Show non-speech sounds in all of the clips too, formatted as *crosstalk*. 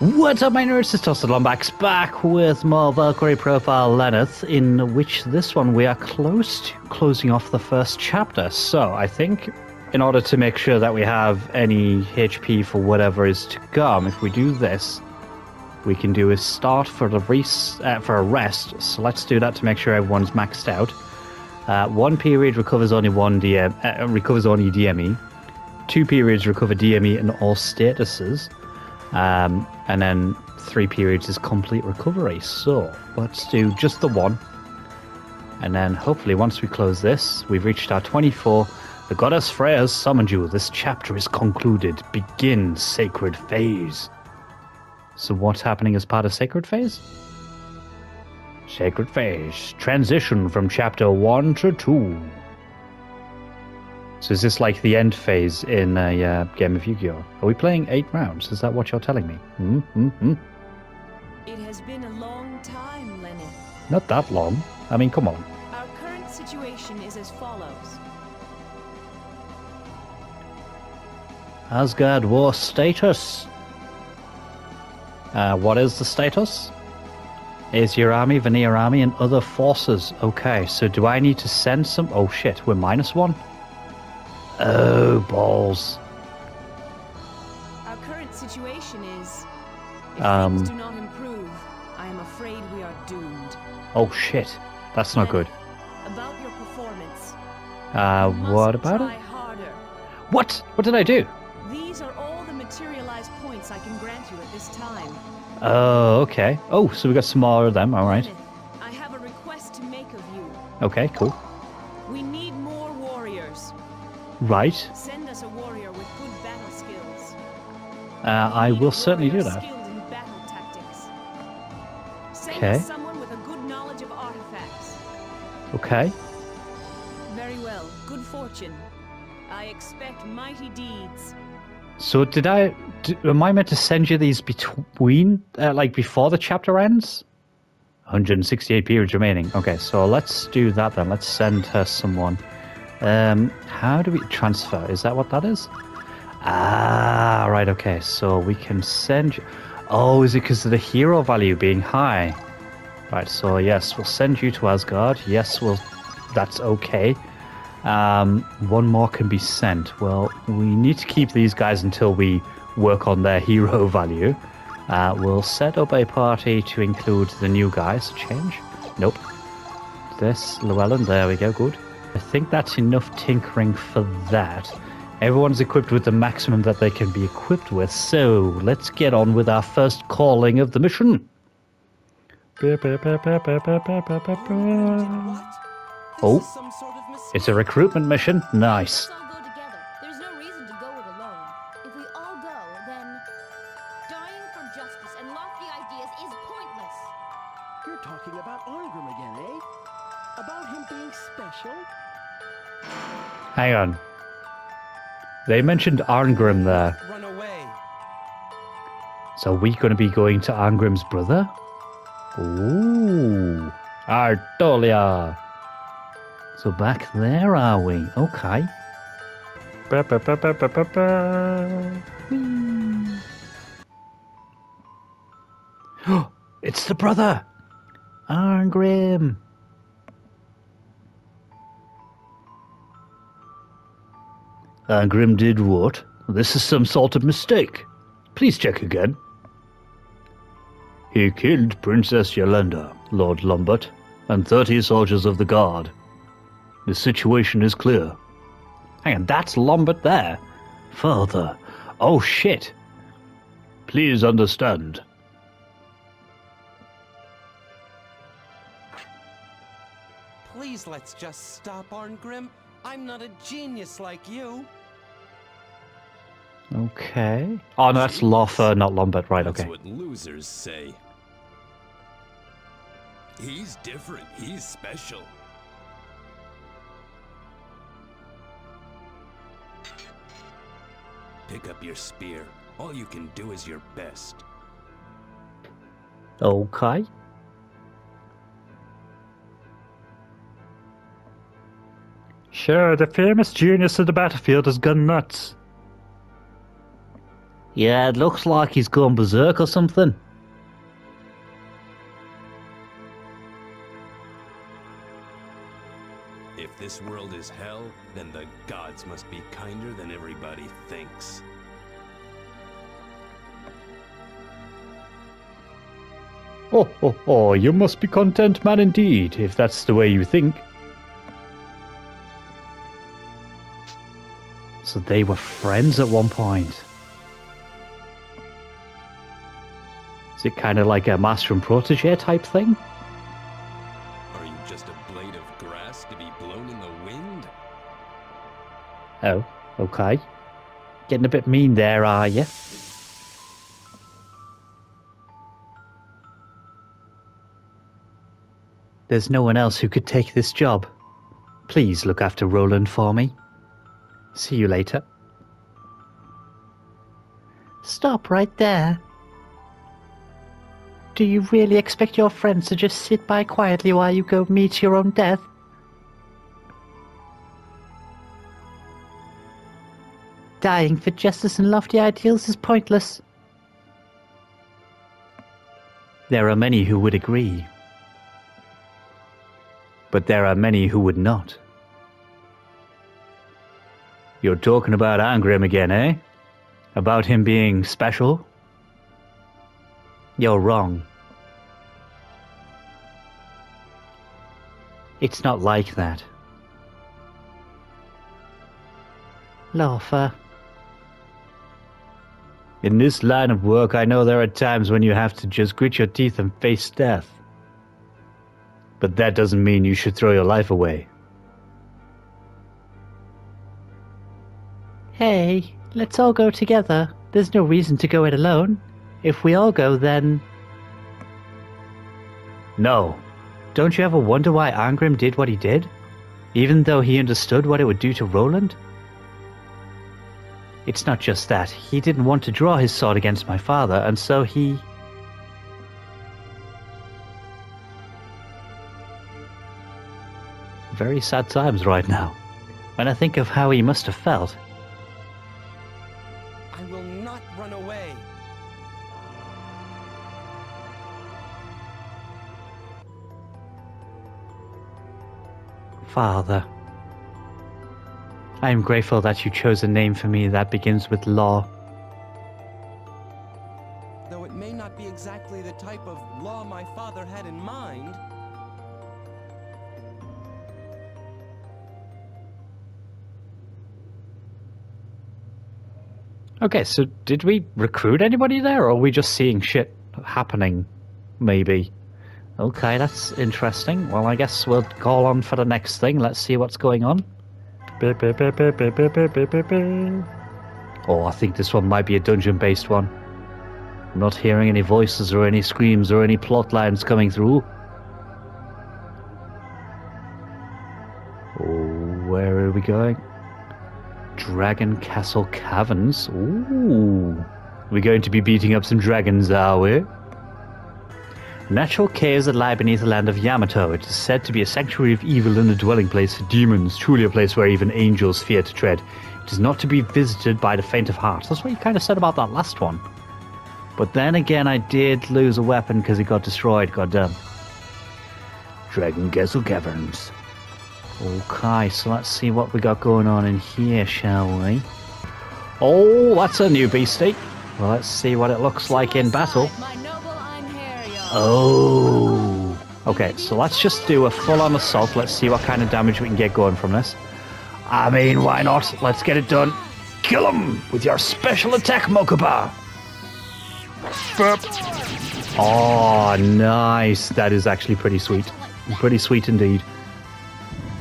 What's up, my nerds? It's Toasted Lombax back with more Valkyrie Profile Lenneth, in which this one we are close to closing off the first chapter. So, I think in order to make sure that we have any HP for whatever is to come, if we do this, we can do a start for the res- uh, for a rest. So let's do that to make sure everyone's maxed out. Uh, one period recovers only one DM, uh, recovers only DME. Two periods recover DME and all statuses. Um, and then three periods is complete recovery. So let's do just the one. And then hopefully, once we close this, we've reached our 24. The goddess Freya has summoned you. This chapter is concluded. Begin sacred phase. So, what's happening as part of sacred phase? Sacred phase. Transition from chapter 1 to 2. So is this like the end phase in a uh, game of Yu-Gi-Oh? Are we playing eight rounds? Is that what you're telling me? Mm-hmm. It has been a long time, Lenny. Not that long. I mean, come on. Our current situation is as follows. Asgard war status. Uh, what is the status? Is your army, Vanir army, and other forces. Okay, so do I need to send some? Oh shit, we're minus one? Oh, balls. Our current situation is if Um. things do not improve, I am afraid we are doomed. Oh shit, that's not good. About your performance. Uh, what about it? harder. What? What did I do? These are all the materialized points I can grant you at this time. Oh, okay. Oh, so we got some more of them. All right. I have a request to make of you. Okay, cool. Right. Send us a warrior with good battle skills. Uh, I will certainly do that. skilled in battle tactics. Send Okay. someone with a good knowledge of artifacts. Okay. Very well. Good fortune. I expect mighty deeds. So did I? d am I meant to send you these between, uh, like before the chapter ends? 168 periods remaining. Okay, so let's do that then. Let's send her someone. Um, how do we transfer? Is that what that is? Ah, right. Okay, so we can send. You... Oh, is it because of the hero value being high? Right. So yes, we'll send you to Asgard. Yes, we'll. That's okay. Um, one more can be sent. Well, we need to keep these guys until we work on their *laughs* hero value. Uh, we'll set up a party to include the new guys. Change? Nope. This, Llewellyn, there we go, good. I think that's enough tinkering for that. Everyone's equipped with the maximum that they can be equipped with, so let's get on with our first calling of the mission. Oh, it's a recruitment mission. Nice. Hang on. They mentioned Arngrim there. Run away. So are we going to be going to Arngrim's brother? Ooh, Artolia. So back there, are we? Okay. Ba, ba, ba. *gasps* It's the brother, Arngrim. Uh, Arngrim did what? This is some sort of mistake. Please check again. He killed Princess Yolanda, Lord Lombert, and 30 soldiers of the Guard. The situation is clear. Hang on, that's Lombert there. Father. Oh shit. Please understand. Please let's just stop, Arngrim. I'm not a genius like you. Okay. Oh no, that's Lawfer, not Lombert. Right, okay. That's what losers say. He's different. He's special. Pick up your spear. All you can do is your best. Okay. Sure, the famous genius of the battlefield has gone nuts. Yeah, it looks like he's gone berserk or something. If this world is hell, then the gods must be kinder than everybody thinks. Oh, oh, oh, you must be content man indeed, if that's the way you think. So they were friends at one point. Is it kind of like a master and protege type thing? Are you just a blade of grass to be blown in the wind? Oh, okay. Getting a bit mean there, are you? There's no one else who could take this job. Please look after Roland for me. See you later. Stop right there. Do you really expect your friends to just sit by quietly while you go meet your own death? Dying for justice and lofty ideals is pointless. There are many who would agree. But there are many who would not. You're talking about Arngrim again, eh? About him being special? You're wrong. It's not like that. Laughter. In this line of work, I know there are times when you have to just grit your teeth and face death. But that doesn't mean you should throw your life away. Hey, let's all go together. There's no reason to go it alone. If we all go, then. No. Don't you ever wonder why Arngrim did what he did? Even though he understood what it would do to Roland? It's not just that. He didn't want to draw his sword against my father, and so he. Very sad times right now. When I think of how he must have felt. Father. I am grateful that you chose a name for me that begins with law. Though it may not be exactly the type of law my father had in mind. Okay, so did we recruit anybody there, or are we just seeing shit happening? Maybe. Okay, that's interesting. Well, I guess we'll call on for the next thing. Let's see what's going on. Oh, I think this one might be a dungeon based one. I'm not hearing any voices or any screams or any plot lines coming through. Oh, where are we going? Dragon Castle Caverns. Ooh. We're going to be beating up some dragons, are we? Natural caves that lie beneath the land of Yamato. It is said to be a sanctuary of evil and a dwelling place for demons, truly a place where even angels fear to tread. It is not to be visited by the faint of heart. That's what you kind of said about that last one. But then again, I did lose a weapon because it got destroyed, goddamn. Dragon Castle Caverns. Okay, so let's see what we got going on in here, shall we? Oh, that's a new beastie. Well, let's see what it looks like in battle. My noble Einherjar. Oh. Okay, so let's just do a full-on assault. Let's see what kind of damage we can get going from this. I mean, why not? Let's get it done. Kill him with your special attack, Mokuba. Burp. Oh, nice. That is actually pretty sweet. Pretty sweet indeed.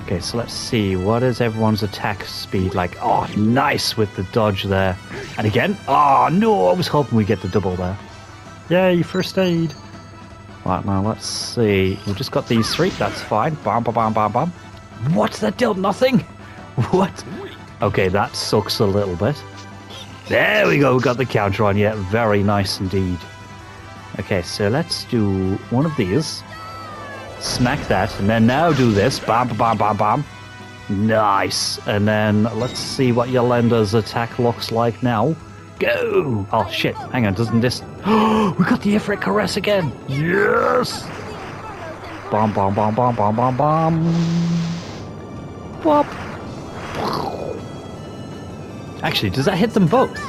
Okay, so let's see. What is everyone's attack speed like? Oh, nice with the dodge there. And again. Oh, no. I was hoping we get the double there. Yay, first aid. Right, now let's see. We've just got these three. That's fine. Bam, bam, bam, bam, bam. What? That dealt nothing? *laughs* What? Okay, that sucks a little bit. There we go. We got the counter on. Yeah, very nice indeed. Okay, so let's do one of these. Smack that, and then now do this. Bam, bam, bam, bam. Nice. And then let's see what your lender's attack looks like now. Go! Oh shit, hang on, doesn't this... Oh, *gasps* we got the Ifrit Caress again! Yes! Bomb, bomb, bomb, bomb, bomb, bomb, bomb. Whoop. Actually, does that hit them both?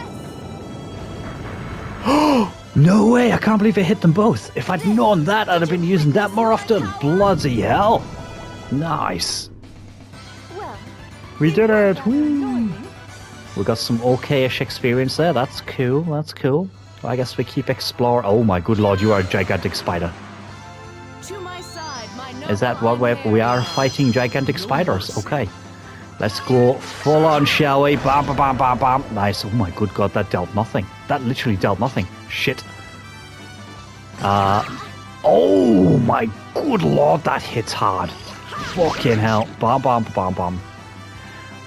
Oh! *gasps* no way! I can't believe it hit them both. If I'd known that, I'd have been using that more often. Bloody hell! Nice. We did it! Woo. We got some okayish experience there. That's cool. That's cool. I guess we keep exploring. Oh my good lord, you are a gigantic spider. To my side, my Is that what we're, we are fighting gigantic spiders? Okay. Let's go full on, shall we? Bam, bam, bam, bam, bam. Nice. Oh my good god, that dealt nothing. That literally dealt nothing. Shit. Uh, oh my good lord, that hits hard. Fucking hell. Bam, bam, bam, bam.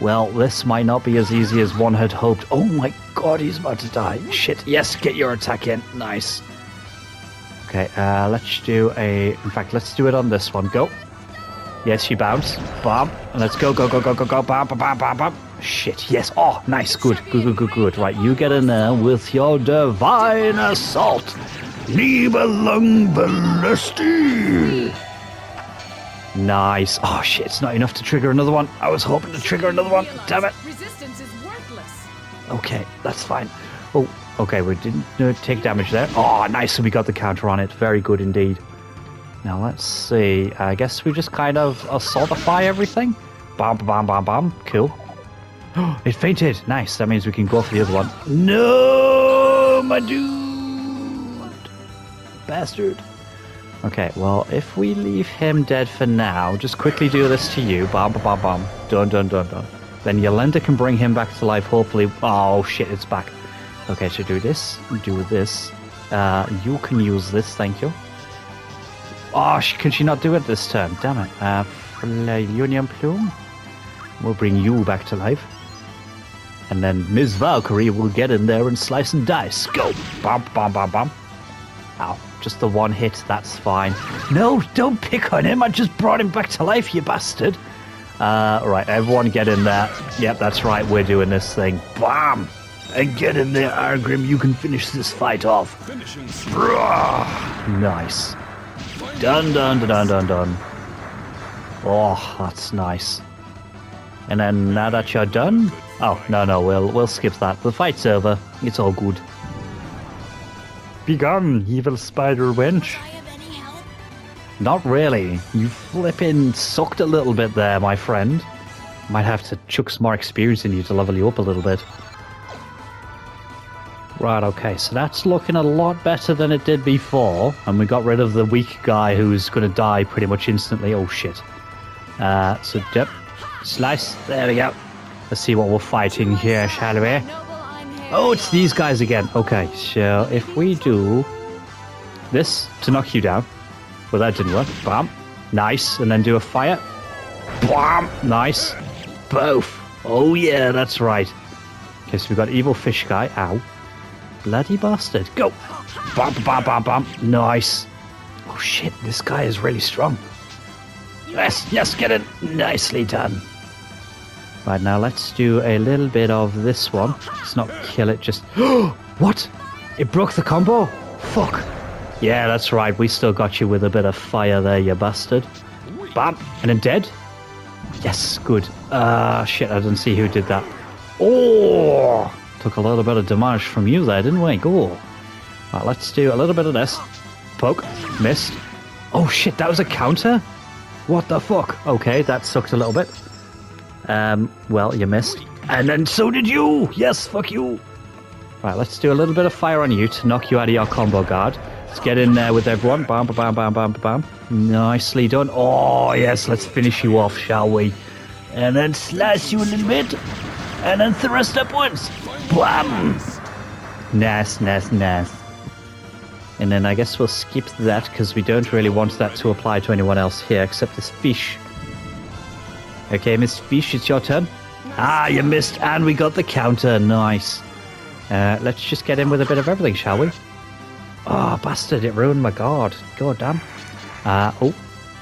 Well, this might not be as easy as one had hoped. Oh my god, he's about to die. Shit. Yes, get your attack in. Nice. Okay, uh, let's do a. In fact, let's do it on this one. Go. Yes, you bounce. And let's go, go, go, go, go, go. Bam, bam, bam, bam, bam. Shit. Yes. Oh, nice. Good. Good, good, good, good. Right, you get in there with your divine assault. Nibelung Valesti. Nice. Oh, shit. It's not enough to trigger another one. I was hoping to trigger another one. Damn it. Resistance is worthless. Okay, that's fine. Oh, okay, we didn't uh, take damage there. Oh, nice. So we got the counter on it. Very good indeed. Now let's see. I guess we just kind of assaultify everything. Bam, bam, bam, bam. Cool. *gasps* it fainted. Nice. That means we can go for the other one. No, my dude. Bastard. Okay, well, if we leave him dead for now, just quickly do this to you. Bam, bam, bam. Done, done, done, done. Then Yolanda can bring him back to life, hopefully. Oh, shit, it's back. Okay, so do this, do this. Uh, you can use this, thank you. Oh, sh- can she not do it this turn? Damn it. Uh, Union Plume. We'll bring you back to life. And then Ms. Valkyrie will get in there and slice and dice. Go! Bam, bam, bam, bam. Ow, just the one hit, that's fine. No, don't pick on him, I just brought him back to life, you bastard. Uh, right, everyone get in there. Yep, that's right, we're doing this thing. Bam! And get in there, Arngrim, you can finish this fight off. Nice. Done, done, done, done, done, done. Oh, that's nice. And then now that you're done, oh no, no, we'll we'll skip that. The fight's over. It's all good. Begone, evil spider wench. Not really. You flipping sucked a little bit there, my friend. Might have to chuck some more experience in you to level you up a little bit. Right, okay, so that's looking a lot better than it did before, and we got rid of the weak guy who's going to die pretty much instantly. Oh shit. Uh, so, yep. Slice. There we go. Let's see what we're fighting here, shall we? Oh, it's these guys again. Okay, so if we do this to knock you down, well, that didn't work. Bam, nice, and then do a fire. Bam, nice. Both. Oh yeah, that's right. Okay, so we've got evil fish guy. Ow, bloody bastard. Go. Bam, bam, bam, bam. Nice. Oh shit, this guy is really strong. Yes, yes, get it. Nicely done. Right now, let's do a little bit of this one. Let's not kill it, just. *gasps* what? It broke the combo? Fuck. Yeah, that's right. We still got you with a bit of fire there, you bastard. Bam. And then dead? Yes, good. Uh, shit, I didn't see who did that. Oh! Took a little bit of damage from you there, didn't we? Go. Right, let's do a little bit of this. Poke. Missed. Oh shit, that was a counter? What the fuck? Okay, that sucked a little bit. Um, well, you missed. And then so did you! Yes, fuck you! Right, let's do a little bit of fire on you to knock you out of your combo guard. Let's get in there with everyone. Bam, bam, bam, bam, bam, bam. Nicely done. Oh, yes, let's finish you off, shall we? And then slice you a little bit. And then thrust upwards. Blam! Nice, nice, nice. And then I guess we'll skip that because we don't really want that to apply to anyone else here except this fish. Okay, Miss Fish, it's your turn. Ah, you missed, and we got the counter. Nice. Uh, let's just get in with a bit of everything, shall we? Oh, bastard, it ruined my guard. God damn. Uh, oh,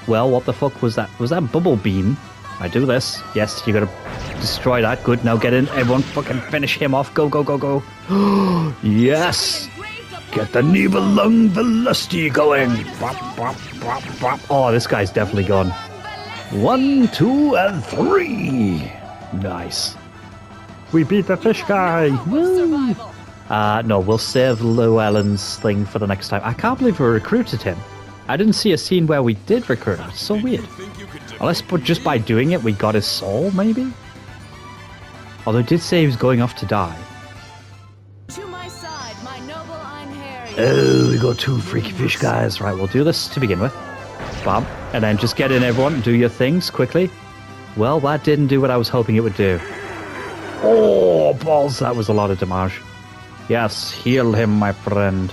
well, what the fuck was that? Was that bubble beam? I do this. Yes, you gotta destroy that. Good. Now get in. Everyone fucking finish him off. Go, go, go, go. *gasps* yes! Get the Nibelung Valesti going. Bop, bop, bop, bop. Oh, this guy's definitely gone. One, two, and three. Nice. We beat the fish guy. Woo. Uh, no, we'll save Llewellyn's thing for the next time. I can't believe we recruited him. I didn't see a scene where we did recruit him. It's so weird. Unless but just by doing it, we got his soul, maybe? Although it did say he was going off to die. To my side, my noble Einherjar. Oh, we got two freaky fish guys. Right, we'll do this to begin with. Bam. And then just get in, everyone. Do your things quickly. Well, that didn't do what I was hoping it would do. Oh, balls. That was a lot of damage. Yes, heal him, my friend.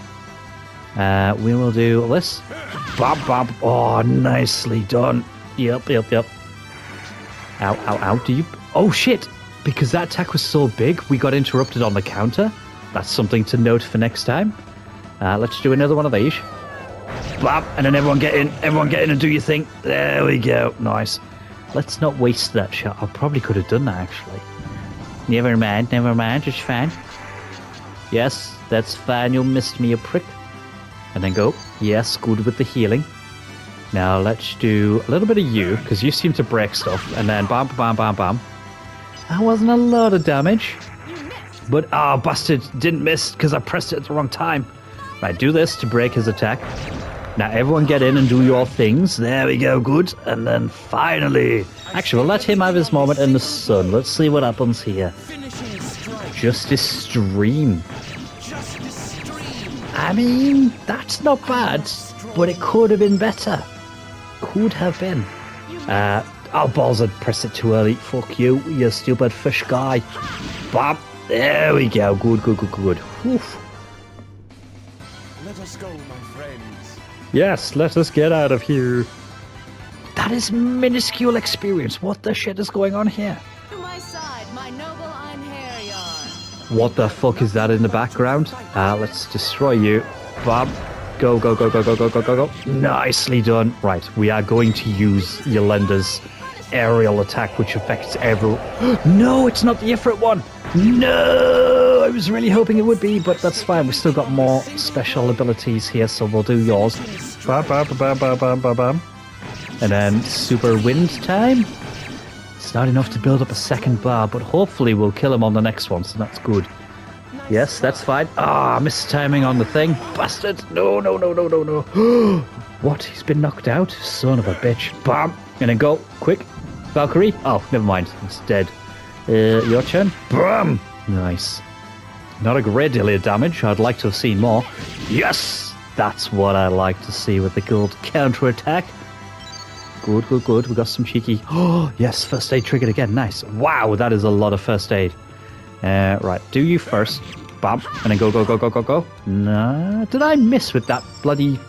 Uh, we will do this. Bam, bam. Oh, nicely done. Yep, yep, yep. Ow, ow, ow. Do you... Oh, shit. Because that attack was so big, we got interrupted on the counter. That's something to note for next time. Uh, let's do another one of these. Bam, and then everyone get in. Everyone get in and do your thing. There we go. Nice. Let's not waste that shot. I probably could have done that, actually. Never mind, never mind. It's fine. Yes, that's fine. You missed me, a prick. And then go. Yes, good with the healing. Now let's do a little bit of you, because you seem to break stuff. And then bam, bam, bam, bam. That wasn't a lot of damage. But, ah, bastard, didn't miss because I pressed it at the wrong time. Right, do this to break his attack. Now everyone get in and do your things. There we go, good. And then finally... Actually, we'll let him have his moment in the sun. Let's see what happens here. Justice Stream. I mean, that's not bad, but it could have been better. Could have been. Uh, oh, balls, I pressed it too early. Fuck you, you stupid fish guy. Bam. There we go. Good, good, good, good. Oof. Let us go, my friends. Yes, let us get out of here. That is minuscule experience. What the shit is going on here? To my side, my noble Einherjar. What the fuck is that in the background? Uh, let's destroy you. Bam. Go, go, go, go, go, go, go, go, go. Nicely done. Right, we are going to use Yolenda's aerial attack, which affects everyone. *gasps* no, it's not the Ifrit one. No, I was really hoping it would be, but that's fine. We've still got more special abilities here, so we'll do yours. Bam, bam, bam, bam, bam, bam. And then super wind time. It's not enough to build up a second bar, but hopefully we'll kill him on the next one, so that's good. Yes, that's fine. Ah, missed timing on the thing. Bastard. No, no, no, no, no, no. *gasps* what? He's been knocked out? Son of a bitch. Bam. And then go. Quick. Valkyrie. Oh, never mind. It's dead. Uh, your turn. Bam. Nice. Not a great deal of damage. I'd like to have seen more. Yes! That's what I like to see with the gold counter-attack. Good, good, good. We got some cheeky. *gasps* Oh, yes, first aid triggered again. Nice. Wow, that is a lot of first aid. Uh, right, do you first. Bam. And then go, go, go, go, go, go. No. Did I miss with that bloody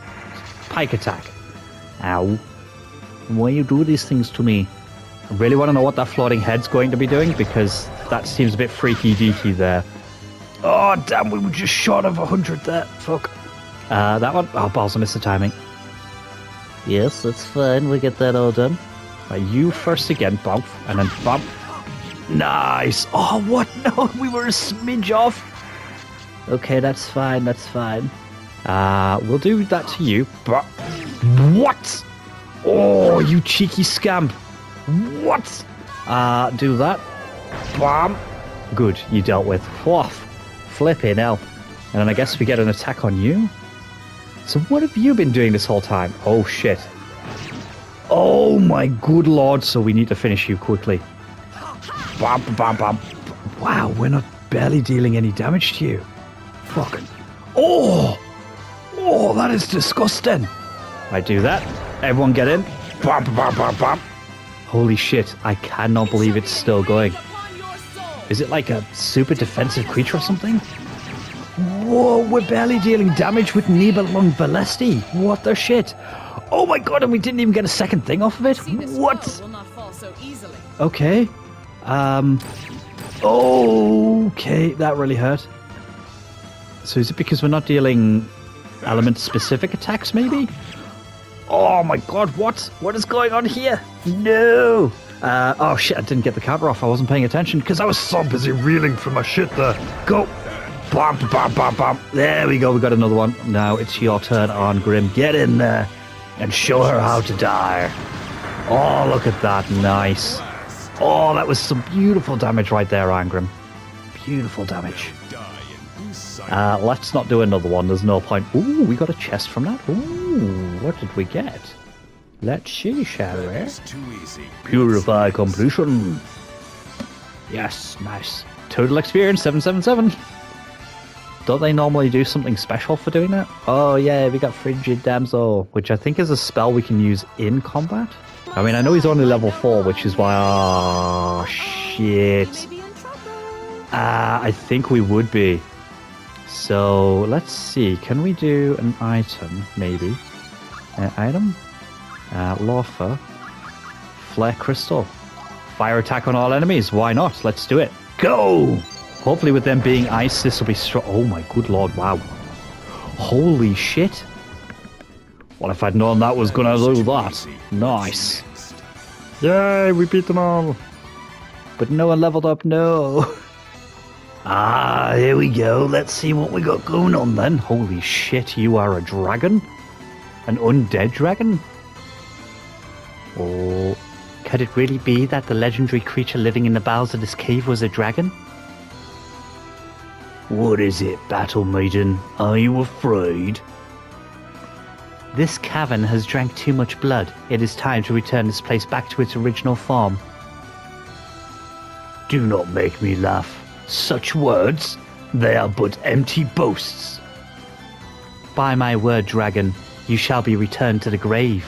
pike attack? Ow. Why you do these things to me? I really want to know what that floating head's going to be doing because that seems a bit freaky deaky there. Oh, damn, we were just short of 100 there. Fuck. Uh, that one. Oh, balls, I missed the timing. Yes, that's fine. We get that all done. Right, you first again, bump, and then bump. Nice. Oh, what? *laughs* No, we were a smidge off. Okay, that's fine. That's fine. Uh, we'll do that to you. But what? Oh, you cheeky scamp. What? Uh, do that. Bam. Good, you dealt with. Whoa, flipping hell. And then I guess we get an attack on you. So what have you been doing this whole time? Oh shit. Oh my good lord, so we need to finish you quickly. Bam, bam, bam. Wow, we're not barely dealing any damage to you. Fuck. Oh! Oh, that is disgusting. I do that. Everyone get in. Bam, bam, bam, bam. Holy shit, I cannot believe it's still going. Upon your soul. Is it like a super defensive creature or something? Whoa, we're barely dealing damage with Nibelung Valesti. What the shit? Oh my god, and we didn't even get a second thing off of it? What? spell will not fall so. Okay. Um. Okay, that really hurt. So is it because we're not dealing element-specific attacks, maybe? Oh my god, what? What is going on here? No! Uh, oh shit, I didn't get the cover off. I wasn't paying attention because I was so busy reeling from my shit there. Go! Bam, bam, bam, bam. There we go, we got another one. Now it's your turn Arngrim. Get in there and show her how to die. Oh, look at that. Nice. Oh, that was some beautiful damage right there, Arngrim. Beautiful damage. Uh, let's not do another one. There's no point. Ooh, we got a chest from that. Ooh, what did we get? Let's see, shall we? It's too easy. Purify completion. Yes, nice. Total experience 777. Don't they normally do something special for doing that? Oh yeah, we got Frigid Damsel, which I think is a spell we can use in combat. I mean, I know he's only level 4, which is why... Oh, shit. Maybe. Uh, I think we would be. So, let's see. Can we do an item, maybe? An item? Uh, Lawfer. Flare Crystal. Fire attack on all enemies. Why not? Let's do it. Go! Hopefully with them being ice, this will be strong. Oh my good lord, wow. Holy shit. What if I'd known that was gonna do that? Nice. Yay, we beat them all. But no one leveled up, no. *laughs* Ah, here we go. Let's see what we got going on then. Holy shit, you are a dragon? An undead dragon? Oh, could it really be that the legendary creature living in the bowels of this cave was a dragon? What is it, Battle Maiden? Are you afraid? This cavern has drank too much blood. It is time to return this place back to its original form. Do not make me laugh. Such words, they are but empty boasts. By my word, dragon, you shall be returned to the grave.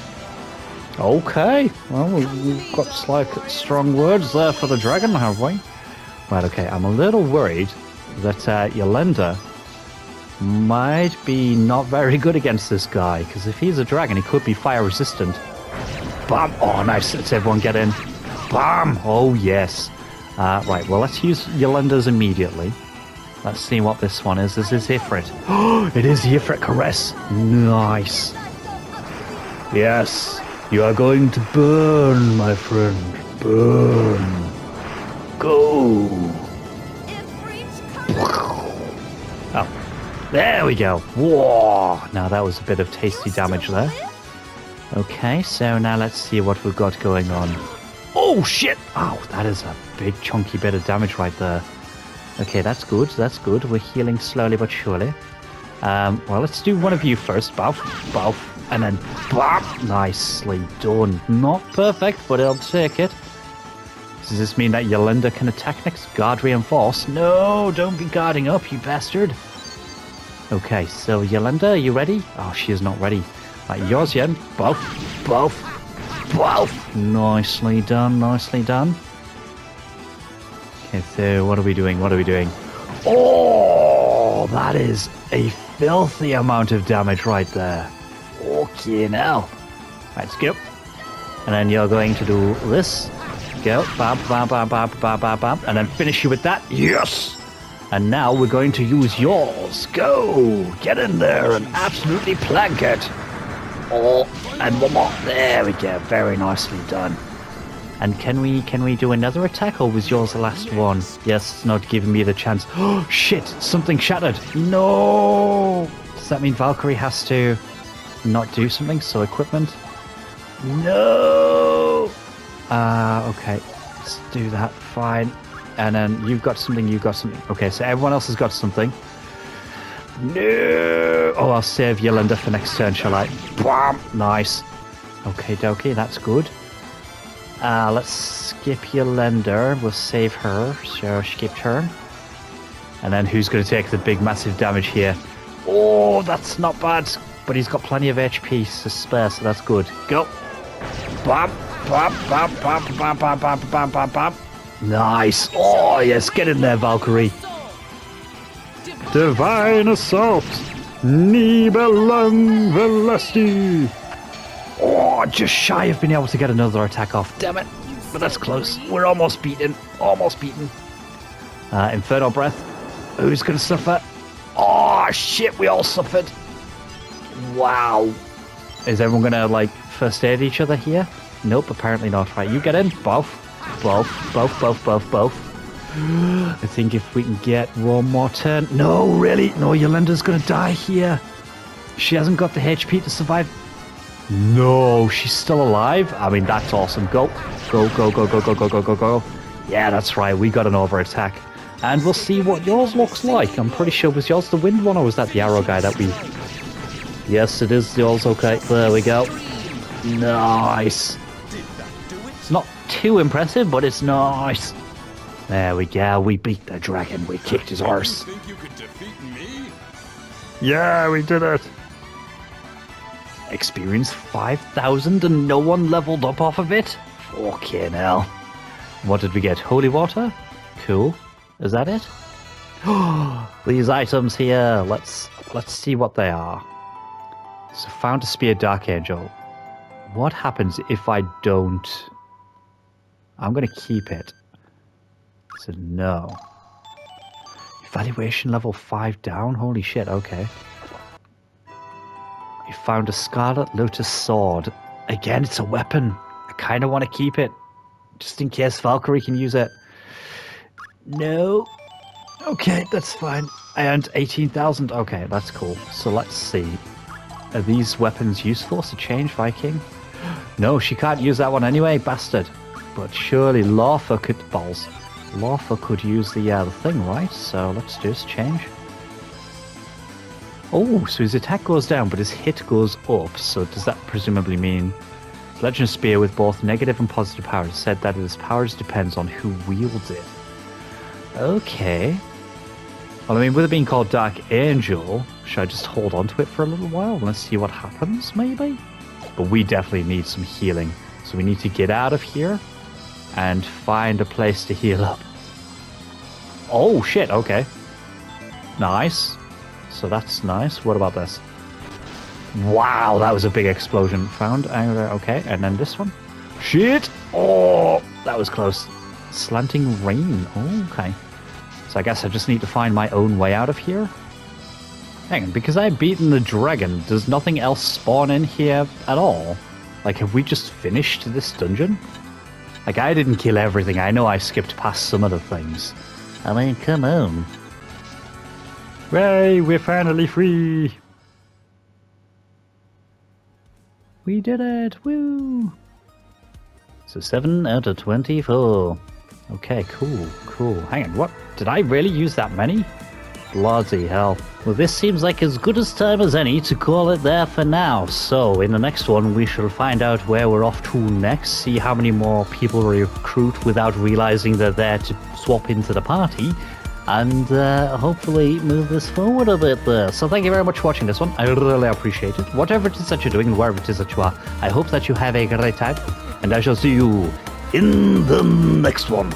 Okay, well, we- we've got like strong words there for the dragon, have we? Right, okay, I'm a little worried that uh, Yolanda might be not very good against this guy, because if he's a dragon, he could be fire resistant. Bam! Oh, nice. Let's everyone get in. Bam! Oh, yes. Uh, right, well, let's use Yolanda's immediately. Let's see what this one is. This is Ifrit. Oh, *gasps* it is Ifrit Caress. Nice. Yes, you are going to burn, my friend. Burn. Go. Oh, there we go. Whoa! Now that was a bit of tasty damage there. Okay, so now let's see what we've got going on. Oh shit! Oh, that is a big chunky bit of damage right there. Okay, that's good. That's good. We're healing slowly but surely. Um, well, let's do one of you first. Bow, bow, and then bam! Nicely done. Not perfect, but I'll take it. Does this mean that Yolanda can attack next? Guard reinforce? No, don't be guarding up, you bastard. Okay, so Yolanda, are you ready? Oh, she is not ready. Right, yours, Yen. Both, both, both. Nicely done, nicely done. Okay, so what are we doing? What are we doing? Oh, that is a filthy amount of damage right there. Okay, now. Let's go. And then you're going to do this. Go. Bam, bam, bam, bam, bam, bam. And then finish you with that. Yes! And now we're going to use yours. Go! Get in there and absolutely plank it. Oh, and one more. There we go. Very nicely done. And can we can we do another attack, or was yours the last one? Yes, it's not giving me the chance. Oh *gasps* shit! Something shattered. No. Does that mean Valkyrie has to not do something? So equipment. No. Ah, okay. Let's do that. Fine. And then you've got something. You've got something. Okay, so everyone else has got something. No. Oh, I'll save Yolanda for next turn, shall I? Bam. Nice. Okay, dokie. That's good. Uh, let's skip Yolanda. We'll save her. So skip turn. And then who's going to take the big, massive damage here? Oh, that's not bad. But he's got plenty of HP to spare, so that's good. Go. Bam, bam, bam, bam, bam, bam, bam, bam, bam, bam. Nice. Oh, yes. Get in there, Valkyrie. Divine Assault. Nibelung Valesti. Oh, just shy of being able to get another attack off. Damn it. But that's close. We're almost beaten. Almost beaten. Uh, Inferno Breath. Who's going to suffer? Oh, shit. We all suffered. Wow. Is everyone to, like, first aid each other here? Nope, apparently not. Right, you get in. Both. Both, both, both, both, both. *gasps* I think if we can get one more turn. No, really? No, Yolanda's gonna die here. She hasn't got the HP to survive. No, she's still alive. I mean, that's awesome. Go, go, go, go, go, go, go, go, go, go. Yeah, that's right. We got an over attack. And we'll see what yours looks like. I'm pretty sure was yours the wind one or was that the arrow guy that we... Yes, it is yours. Okay, there we go. Nice. It's not too impressive, but it's nice. There we go. We beat the dragon. We kicked his horse. Think you could defeat me? Yeah, we did it. Experience 5,000 and no one leveled up off of it? Fucking hell. What did we get? Holy water? Cool. Is that it? *gasps* These items here. Let's let's see what they are. So found a spear dark angel. What happens if I don't I'm gonna keep it. So no. Evaluation level 5 down? Holy shit, okay. You found a Scarlet Lotus sword. Again, it's a weapon. I kind of want to keep it. Just in case Valkyrie can use it. No. Okay, that's fine. I earned 18,000. Okay, that's cool. So let's see. Are these weapons useful to change Viking? No, she can't use that one anyway, bastard. But surely Lawfer could... Balls. Lawfer could use the, uh, the thing, right? So let's just change. Oh, so his attack goes down, but his hit goes up. So does that presumably mean Legend Spear with both negative and positive powers said that its powers depends on who wields it. Okay. Well, I mean, with it being called Dark Angel, should I just hold on to it for a little while? Let's see what happens, maybe? But we definitely need some healing. So we need to get out of here and find a place to heal up. Oh, shit, okay. Nice. So that's nice. What about this? Wow, that was a big explosion. Found anger, okay. And then this one. Shit! Oh, that was close. Slanting rain. Okay. So I guess I just need to find my own way out of here. Hang on, because I've beaten the dragon, does nothing else spawn in here at all? Like, have we just finished this dungeon? Like, I didn't kill everything. I know I skipped past some of the things. I mean, come on. Ray, we're finally free! We did it! Woo! So 7 out of 24. Okay, cool, cool. Hang on, what? Did I really use that many? Bloody hell. Well, this seems like as good a time as any to call it there for now. So, in the next one, we shall find out where we're off to next, see how many more people recruit without realizing they're there to swap into the party, and uh, hopefully move this forward a bit there. So, thank you very much for watching this one. I really appreciate it. Whatever it is that you're doing wherever it is that you are, I hope that you have a great time, and I shall see you in the next one.